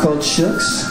called Shooks.